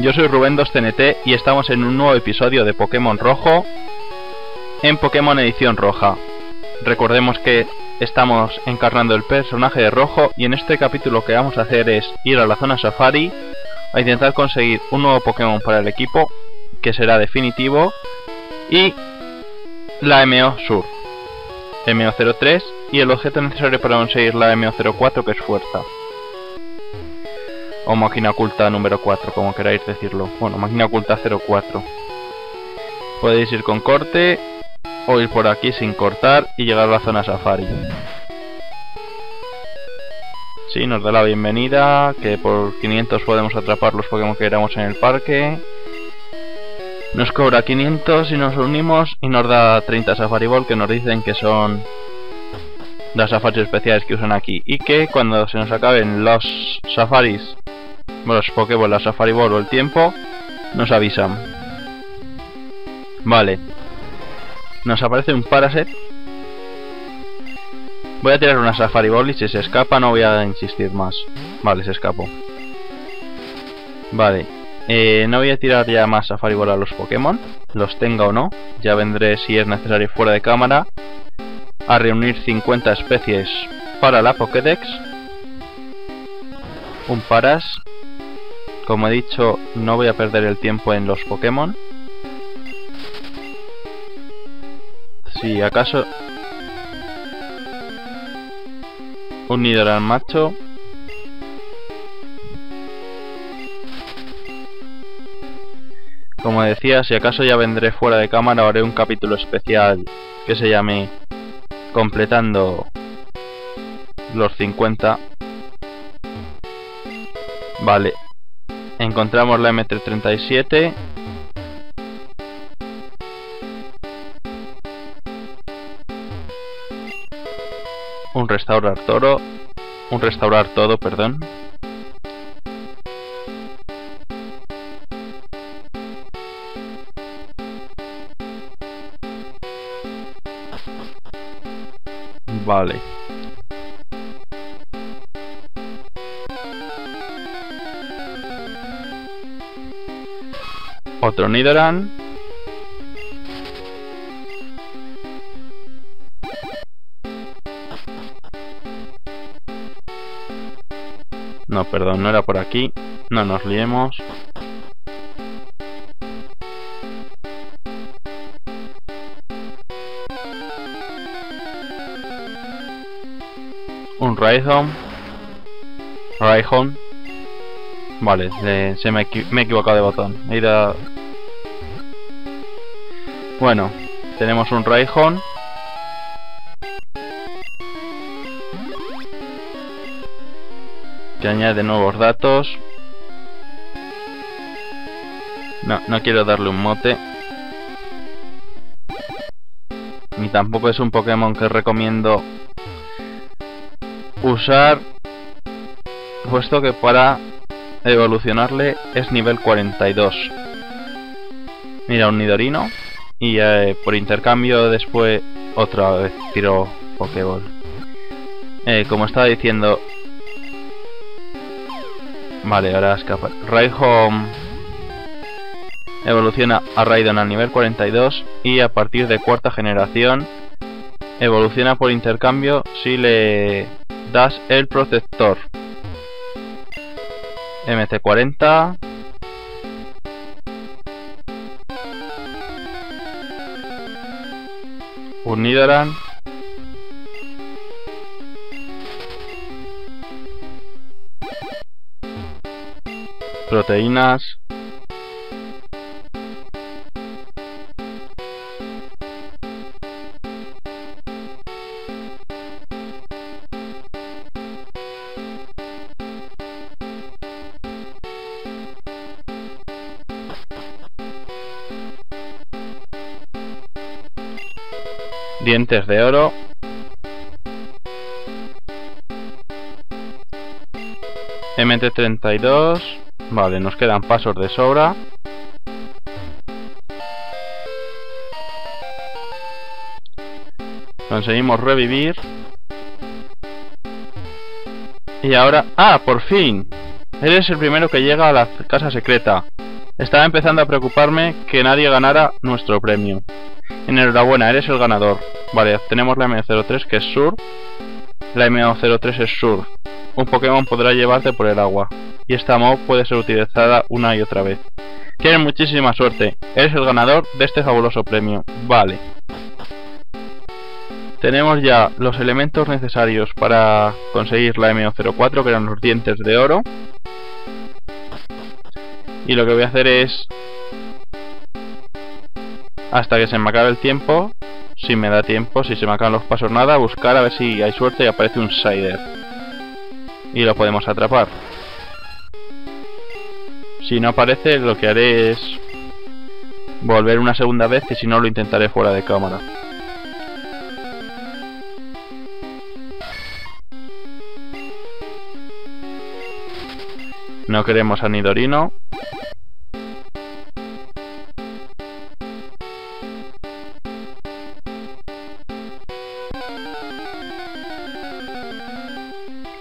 Yo soy Rubén2TNT y estamos en un nuevo episodio de Pokémon Rojo en Pokémon Edición Roja. Recordemos que estamos encarnando el personaje de Rojo y en este capítulo lo que vamos a hacer es ir a la zona Safari a intentar conseguir un nuevo Pokémon para el equipo que será definitivo y la MO Sur, MO03 y el objeto necesario para conseguir la MO04 que es fuerza o máquina oculta número 4, como queráis decirlo. Bueno, máquina oculta 04. Podéis ir con corte o ir por aquí sin cortar y llegar a la zona safari. Sí, nos da la bienvenida, que por 500 podemos atrapar los Pokémon que queramos en el parque. Nos cobra 500 y nos unimos y nos da 30 Safari Ball que nos dicen que son las safaris especiales que usan aquí y que cuando se nos acaben los safaris los Pokéball, la Safari Ball o el tiempo, nos avisan. Vale. Nos aparece un Parasect. Voy a tirar una Safari Ball y si se escapa no voy a insistir más. Vale, se escapó. Vale. Eh, no voy a tirar ya más Safari Ball a los Pokémon. Los tenga o no. Ya vendré si es necesario fuera de cámara. A reunir 50 especies para la Pokédex. Un Paras. Como he dicho, no voy a perder el tiempo en los Pokémon. Si acaso... Un Nidoran macho. Como decía, si acaso ya vendré fuera de cámara, haré un capítulo especial que se llame Completando los 50. Vale, Encontramos la M337. Un restaurar toro. Un restaurar todo, perdón. Nidoran. No, perdón, no era por aquí. No nos liemos. Un Raidon. Raihon. Vale, se me, me, he equivocado de botón. He bueno, tenemos un Raihon. Que añade nuevos datos. No, no quiero darle un mote. Ni tampoco es un Pokémon que recomiendo usar. Puesto que para evolucionarle es nivel 42. Mira, un Nidorino. Y eh, por intercambio después otra vez tiro Pokéball. Eh, como estaba diciendo... Vale, ahora escapa. Raihon evoluciona a Raidon al nivel 42 y a partir de cuarta generación evoluciona por intercambio si le das el protector. MC40 un proteínas de oro. MT32. Vale, nos quedan pasos de sobra. Conseguimos revivir. Y ahora... ¡Ah! ¡Por fin! Eres el primero que llega a la casa secreta. Estaba empezando a preocuparme que nadie ganara nuestro premio. Enhorabuena, eres el ganador. Vale, tenemos la M03 que es Sur. La M03 es Sur. Un Pokémon podrá llevarte por el agua. Y esta mob puede ser utilizada una y otra vez. Tienes muchísima suerte. Eres el ganador de este fabuloso premio. Vale. Tenemos ya los elementos necesarios para conseguir la M04, que eran los dientes de oro. Y lo que voy a hacer es... Hasta que se me acabe el tiempo, si me da tiempo, si se me acaban los pasos nada, buscar a ver si hay suerte y aparece un Sider. Y lo podemos atrapar. Si no aparece, lo que haré es volver una segunda vez y si no lo intentaré fuera de cámara. No queremos a Nidorino.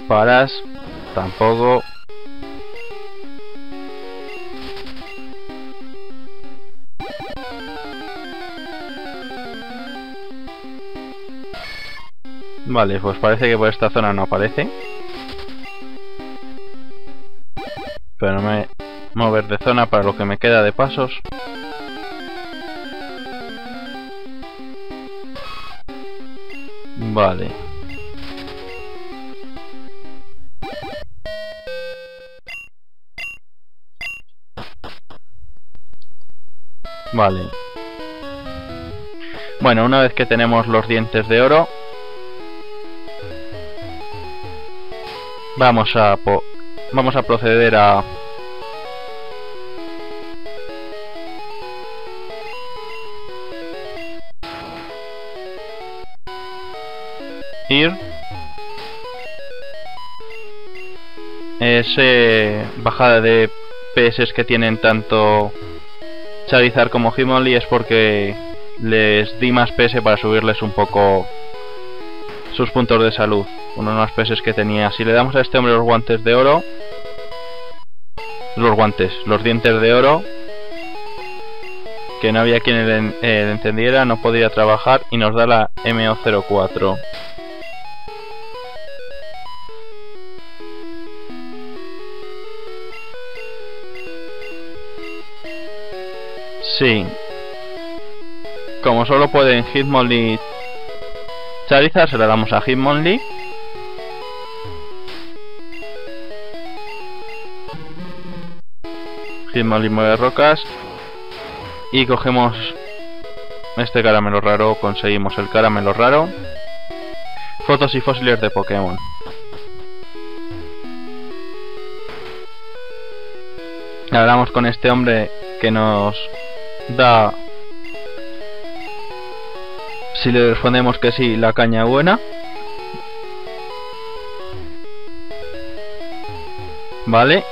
Paras, tampoco. Vale, pues parece que por esta zona no aparece. Pero me mover de zona para lo que me queda de pasos. Vale. Vale. Bueno, una vez que tenemos los dientes de oro, vamos a vamos a proceder a ir ese bajada de PS que tienen tanto Charizard como Hitmonlee es porque les di más PS para subirles un poco sus puntos de salud uno de los que tenía. Si le damos a este hombre los guantes de oro, los guantes, los dientes de oro, que no había quien le, eh, entendiera, no podía trabajar y nos da la MO04. Sí. Como solo pueden Hitmonlee Charizard, se la damos a Hitmonlee. Hitmonlee de rocas. Y cogemos este caramelo raro, conseguimos el caramelo raro. Fotos y fósiles de Pokémon. Hablamos con este hombre que nos da... Si le respondemos que sí, la caña buena. Vale,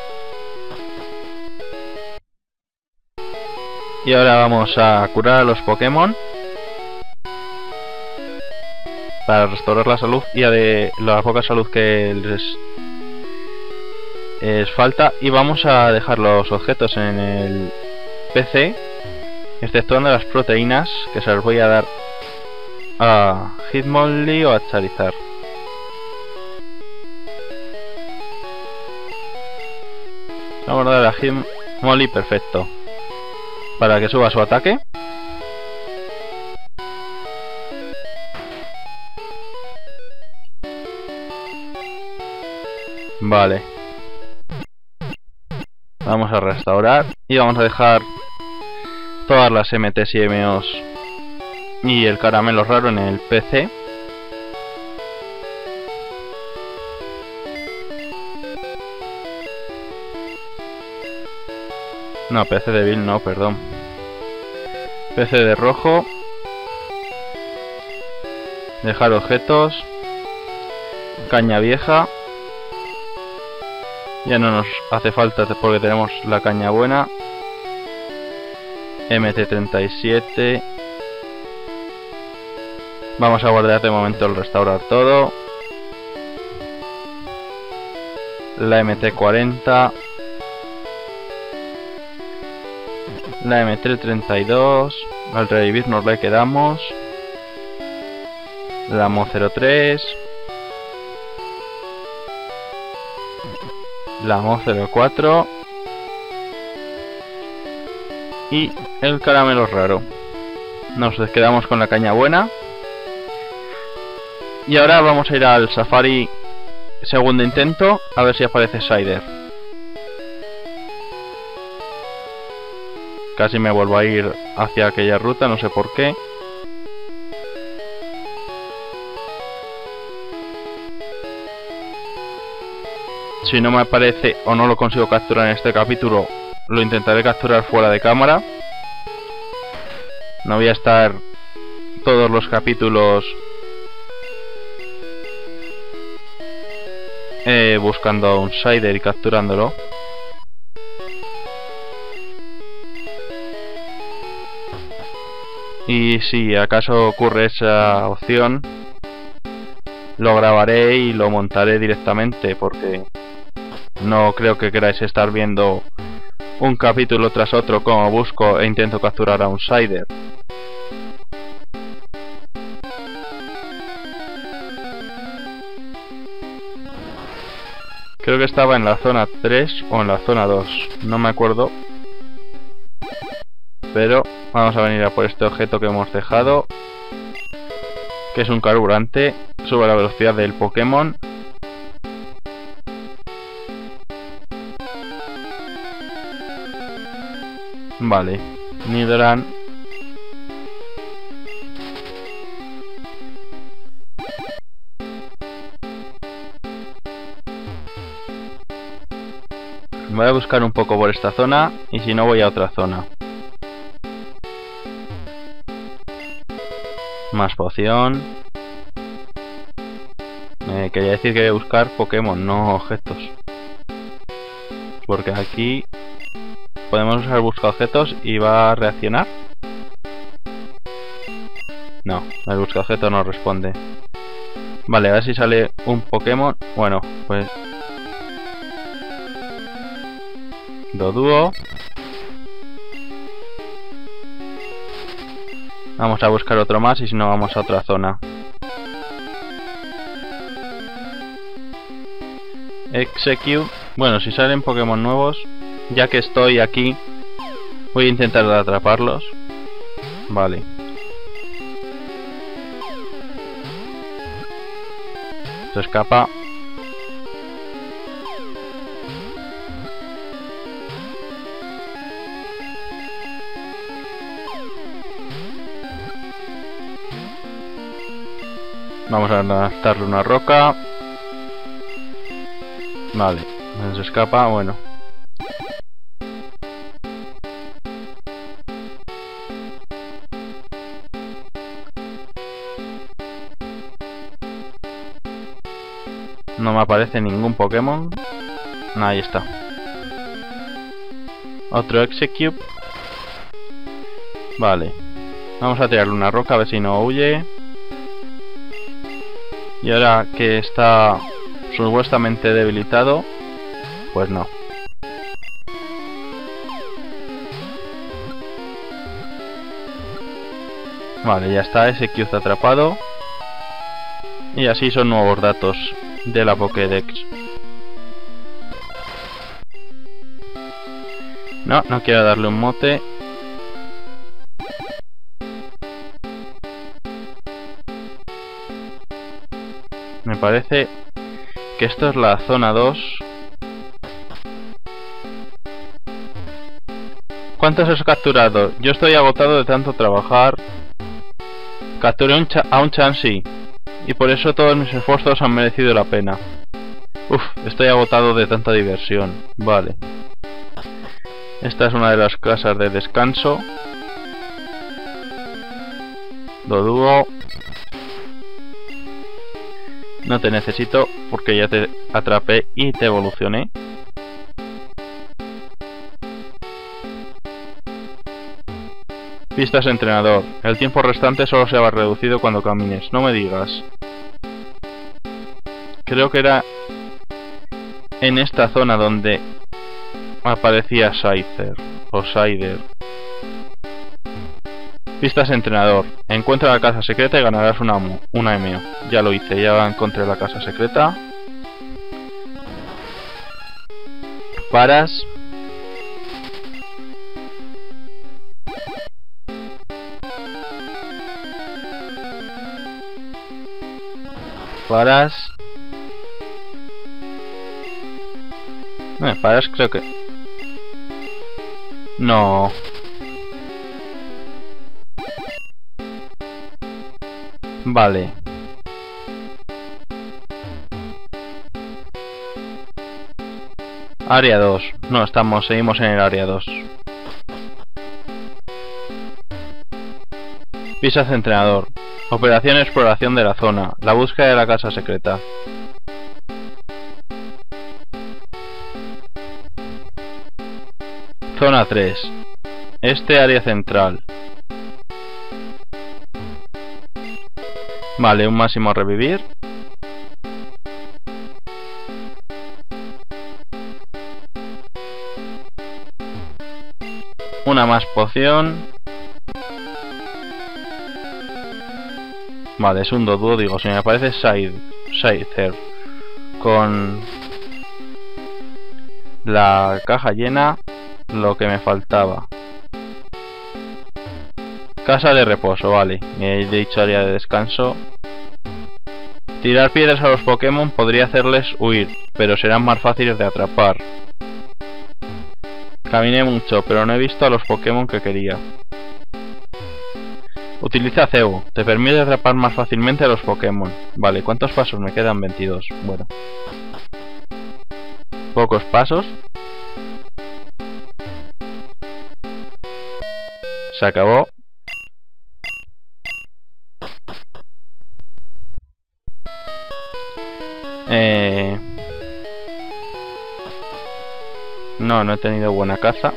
Y ahora vamos a curar a los Pokémon. Para restaurar la salud y a de la poca salud que les, falta. Y vamos a dejar los objetos en el PC. Exceptuando las proteínas que se las voy a dar a Hitmonlee o a Charizard. Vamos a dar a Hitmonlee perfecto para que suba su ataque. Vale. Vamos a restaurar y vamos a dejar todas las MTs y MOs y el caramelo raro en el PC. No, PC de Bill no, perdón. PC de rojo. Dejar objetos. Caña vieja. Ya no nos hace falta porque tenemos la caña buena. MT37. Vamos a guardar de momento el restaurar todo. la MT40, la MT32, al revivir nos le quedamos, la MO03, la MO04 y el caramelo raro. Nos quedamos con la caña buena. Y ahora vamos a ir al Safari segundo intento a ver si aparece Sider. Casi me vuelvo a ir hacia aquella ruta, no sé por qué. Si no me aparece o no lo consigo capturar en este capítulo, lo intentaré capturar fuera de cámara. No voy a estar todos los capítulos eh, buscando un Sider y capturándolo. Y si acaso ocurre esa opción, lo grabaré y lo montaré directamente porque no creo que queráis estar viendo un capítulo tras otro como busco e intento capturar a un Sider. Creo que estaba en la zona 3 o en la zona 2, no me acuerdo. Pero vamos a venir a por este objeto que hemos dejado. Que es un carburante, sube la velocidad del Pokémon Vale, Nidoran. Voy a buscar un poco por esta zona y si no voy a otra zona. Más poción. Eh, quería decir que voy a buscar Pokémon, no objetos. Porque aquí podemos usar busca objetos y va a reaccionar. No, el busca objetos no responde. Vale, a ver si sale un Pokémon. Bueno, pues... Doduo. Vamos a buscar otro más y si no vamos a otra zona. Execute. Bueno, si salen Pokémon nuevos, ya que estoy aquí, voy a intentar atraparlos. Vale. Se escapa. Vamos a lanzarle una roca. Vale, se escapa, bueno. No me aparece ningún Pokémon. ahí está. Otro Execute. Vale. Vamos a tirarle una roca a ver si no huye. Y ahora que está supuestamente debilitado, pues no. Vale, ya está, Execute atrapado. Y así son nuevos datos de la Pokédex. No, no quiero darle un mote. Me parece que esto es la zona 2. ¿Cuántos has capturado? Yo estoy agotado de tanto trabajar. Capturé a un Chansey. Y por eso todos mis esfuerzos han merecido la pena. Uf, estoy agotado de tanta diversión. Vale. Esta es una de las casas de descanso. Doduo. No te necesito porque ya te atrapé y te evolucioné. Pistas entrenador. El tiempo restante solo se va reducido cuando camines. No me digas. Creo que era en esta zona donde aparecía Scyther o Sider. Pistas entrenador. Encuentra la casa secreta y ganarás una, una MO. Ya lo hice, ya encontré la casa secreta. Paras. Paras. No, paras creo que... No. Vale. Área 2. No, estamos, seguimos en el área 2. Pisas entrenador. Operación exploración de la zona. La búsqueda de la casa secreta. Zona 3. Este área central. Vale, un máximo revivir. Una más poción. Vale, es un dodo, digo, si me parece Side, Sider con la caja llena lo que me faltaba. Casa de reposo, vale. Me he dicho área de descanso. Tirar piedras a los Pokémon podría hacerles huir, pero serán más fáciles de atrapar. Caminé mucho, pero no he visto a los Pokémon que quería. Utiliza Cebo. Te permite atrapar más fácilmente a los Pokémon. Vale, ¿cuántos pasos? Me quedan 22. Bueno. Pocos pasos. Se acabó. Eh... No, no he tenido buena caza.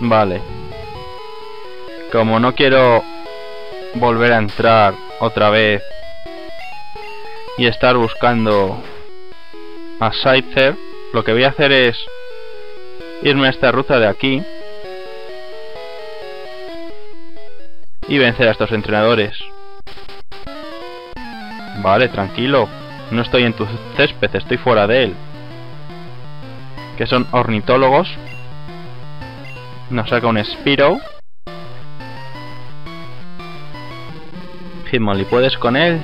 Vale. Como no quiero volver a entrar otra vez y estar buscando a Scyther, lo que voy a hacer es irme a esta ruta de aquí y vencer a estos entrenadores. Vale, tranquilo. No estoy en tu césped, estoy fuera de él. Que son ornitólogos. Nos saca un Spiro. Hitmonlee, ¿puedes con él?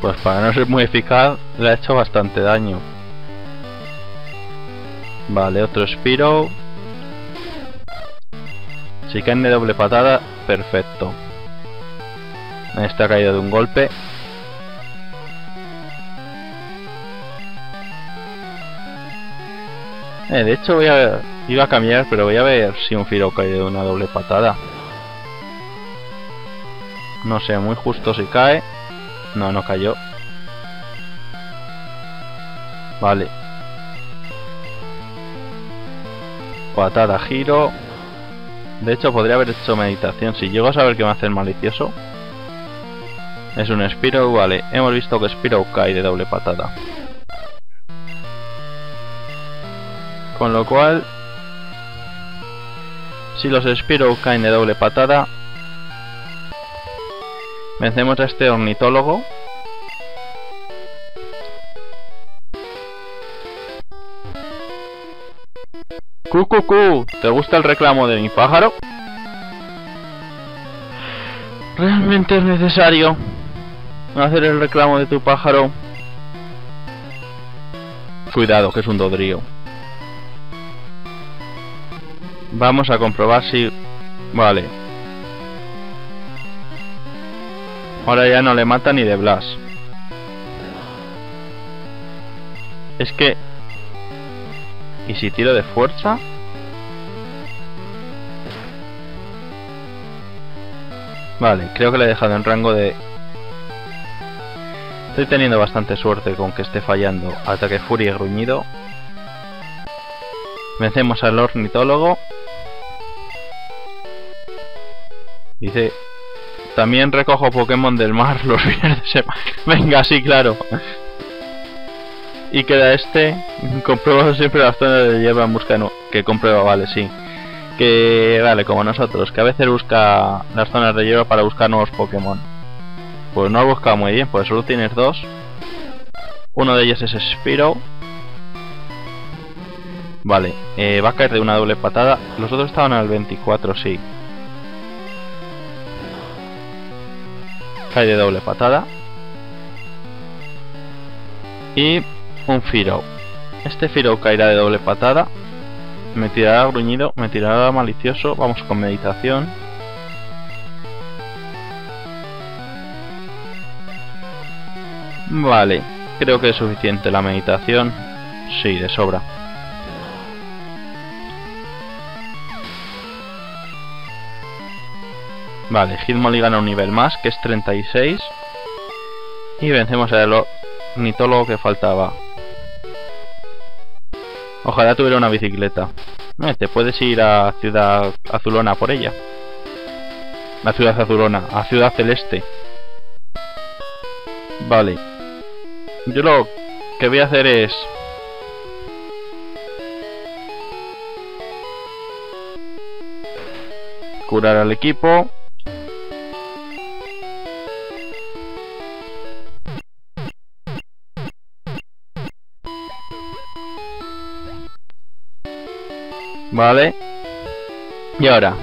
Pues para no ser muy eficaz, le ha hecho bastante daño. Vale, otro Spiro. Si caen de doble patada, perfecto. Está caído de un golpe. Eh, de hecho voy a... Iba a cambiar, pero voy a ver si un Firo cae de una doble patada. No sé, muy justo si cae. No, no cayó. Vale. Patada, giro. De hecho, podría haber hecho meditación. Si llego a saber que me hace el malicioso. Es un Spiro, vale. Hemos visto que Spiro cae de doble patada. Con lo cual... Si los Spiro caen de doble patada, Vencemos a este ornitólogo. Cucucu, ¿te gusta el reclamo de mi pájaro? ¿Realmente es necesario hacer el reclamo de tu pájaro? Cuidado, que es un dodrío. Vamos a comprobar si... Vale, Ahora ya no le mata ni de Blas. Es que... ¿Y si tiro de fuerza? Vale, creo que le he dejado en rango de... Estoy teniendo bastante suerte con que esté fallando ataque furia y gruñido. Vencemos al ornitólogo. Dice, también recojo Pokémon del mar los viernes de semana. Venga, sí, claro. Y queda este, compruebo siempre las zonas de hierba en busca no, que comprueba, vale, sí. Que vale, como nosotros, que a veces busca las zonas de hierba para buscar nuevos Pokémon. Pues no ha buscado muy bien, pues solo tienes dos. Uno de ellos es Spiro. Vale, eh, va a caer de una doble patada. Los otros estaban al 24, sí. Cae de doble patada. Y un Firo. Este Firo caerá de doble patada. Me tirará gruñido, me tirará malicioso. Vamos con meditación. Vale, creo que es suficiente la meditación. Sí, de sobra. Vale, Hitmonlee gana un nivel más, que es 36. Y vencemos al ornitólogo que faltaba. Ojalá tuviera una bicicleta. Eh, te puedes ir a Ciudad Azulona por ella. La Ciudad Azulona, a Ciudad Celeste. Vale. Yo lo que voy a hacer es... Curar al equipo. Vale. Y ahora.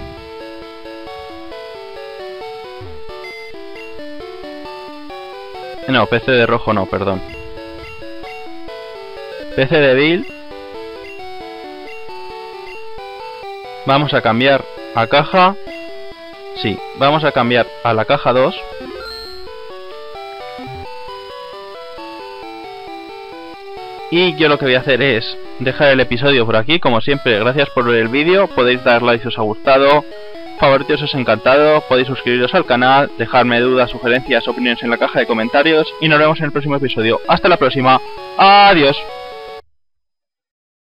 No, PC de rojo no, perdón. PC de Bill. Vamos a cambiar a caja. Sí, vamos a cambiar a la caja 2. Y yo lo que voy a hacer es dejar el episodio por aquí, como siempre, gracias por ver el vídeo, podéis dar like si os ha gustado, favoritos os ha encantado, podéis suscribiros al canal, dejarme dudas, sugerencias, opiniones en la caja de comentarios. Y nos vemos en el próximo episodio. Hasta la próxima, adiós.